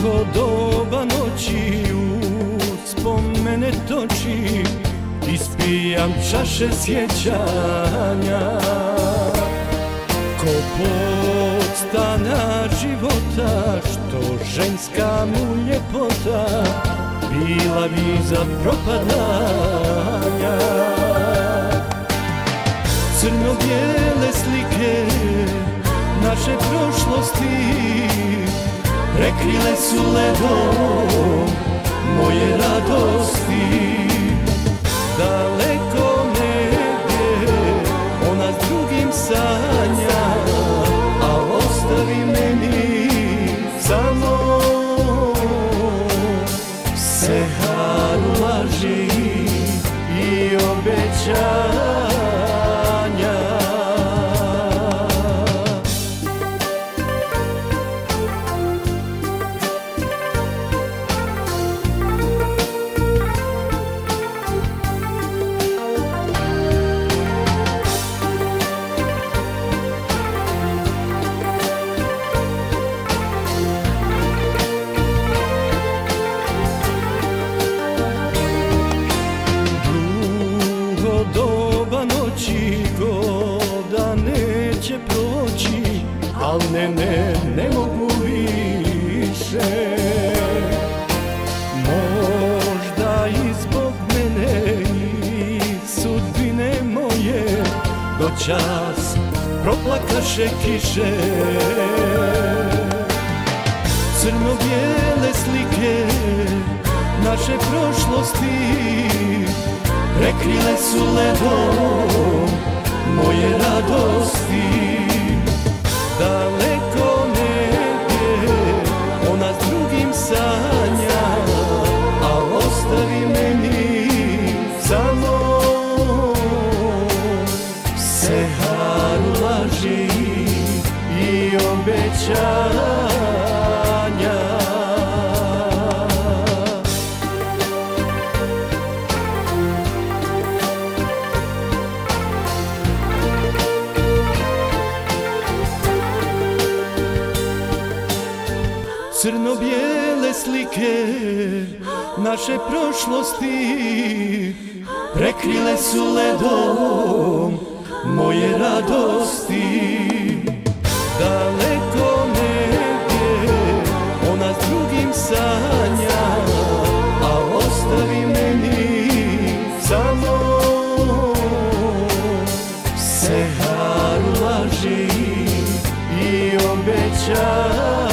Svako doba noći u spomene toči Ispijam čaše sjećanja. Ko podstana života Što ženska mu ljepota Bila bi za propadanja. Crno-bijele slike naše prošlosti Prekrile su ledom moje radosti. Daleko negdje ona s drugim sanja A ostavi meni samo Seharu laži i obećanja doba noći ko da neće proći Al ne, ne, ne mogu više. Možda i zbog mene i sudbine moje Do čas proplakaše kiše. Crno-bijele slike naše prošlosti Prekrile su ledom moje radosti. Daleko negdje ona s drugim sanja A ostavi meni samo Seharu laži i obećanja Crno-bijele slike naše prošlosti Prekrile su ledom moje radosti. Daleko negdje ona s drugim sanja A ostavi meni samo Seharu laži i obećanja